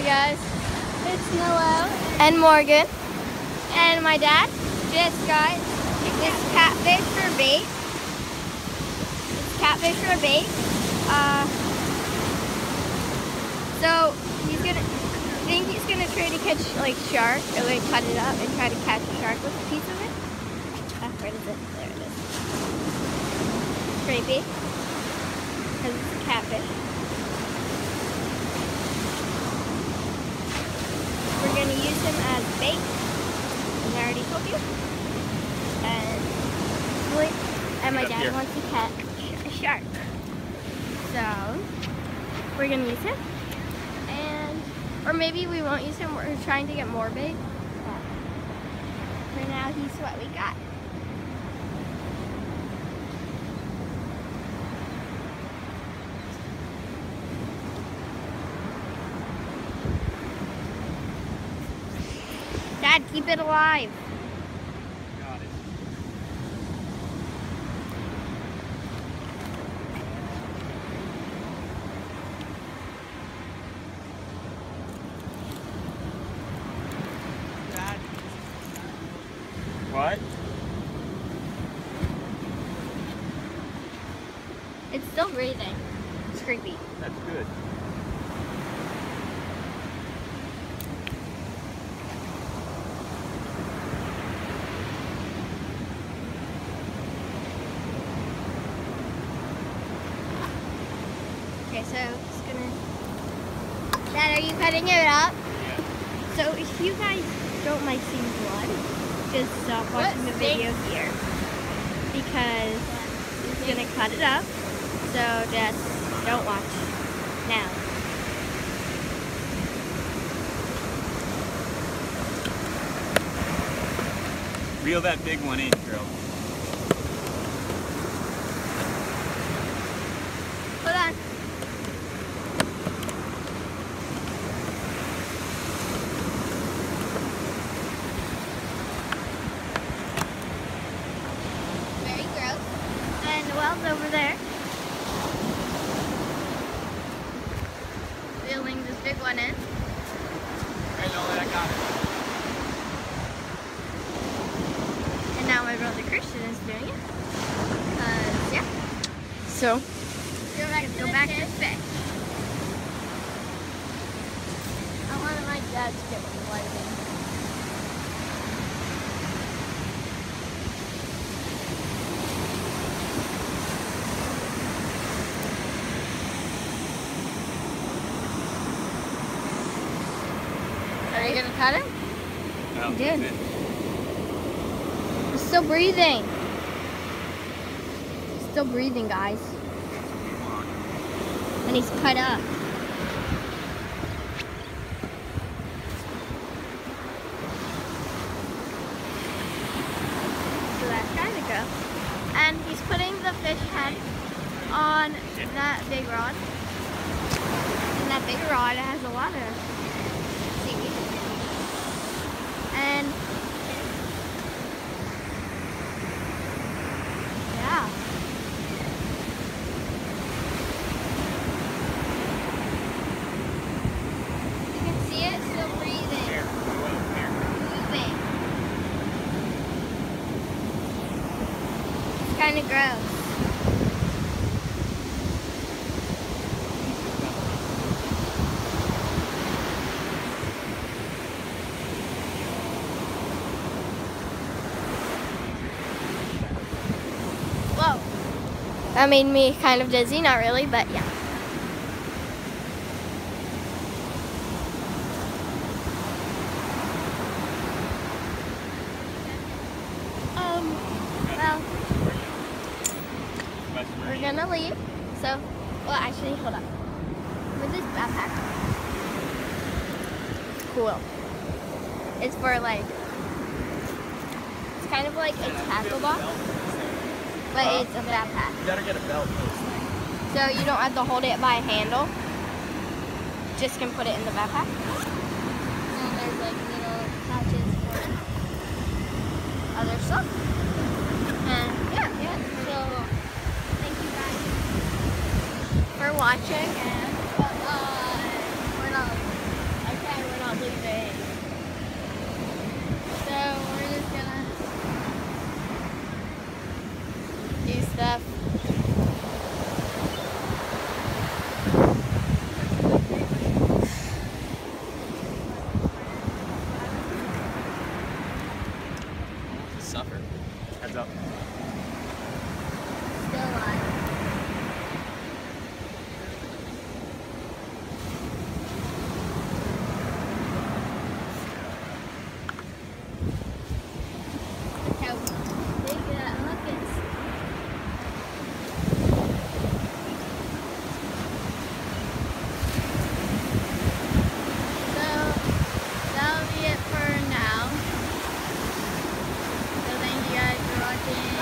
Hey guys, it's Noelle and Morgan, and my dad just got this catfish for bait. It's catfish for bait. Uh, so he's gonna, I think he's gonna try to catch like shark, or like cut it up and try to catch a shark with a piece of it. Ah, where is it? There it is. Creepy, because it's a catfish. We're going to use him as bait, I you. And, and my dad here. wants to catch a shark. So, we're going to use him. And, or maybe we won't use him. We're trying to get more bait. For now, he's what we got. Dad, keep it alive. What? It's still breathing. It's creepy. That's good. Okay, so it's gonna. Dad, are you cutting it up? Yeah. So if you guys don't like seeing blood, just stop watching the video here because he's gonna cut it up. So just don't watch now. Reel that big one in, girl. Hold on. Very gross. And Noelle's over there. Reeling this big one in. I know that I got it. And now my brother Christian is doing it. Cause yeah. So go back, go back to fish. I wanted my dad to get one lighting. You gonna cut him? Oh, no, You did. it. Still breathing. He's still breathing, guys. And he's cut up. So that's kind of go. And he's putting the fish head on that big rod. And that big rod has a lot of. And yeah. You can see it still breathing, Here. Here. moving. It's kind of gross. That made me kind of dizzy, not really, but yeah. Um, well, we're gonna leave. So, well, actually, hold on. With this backpack. Cool. It's for like, it's kind of like a tackle box, but Huh? it's a backpack. You gotta get a belt for this thing. So you don't have to hold it by a handle. Just can put it in the backpack. And there's like little pouches for other stuff. And yeah, yeah. So thank you guys for watching and stuff. Suffer. Heads up. Thank you.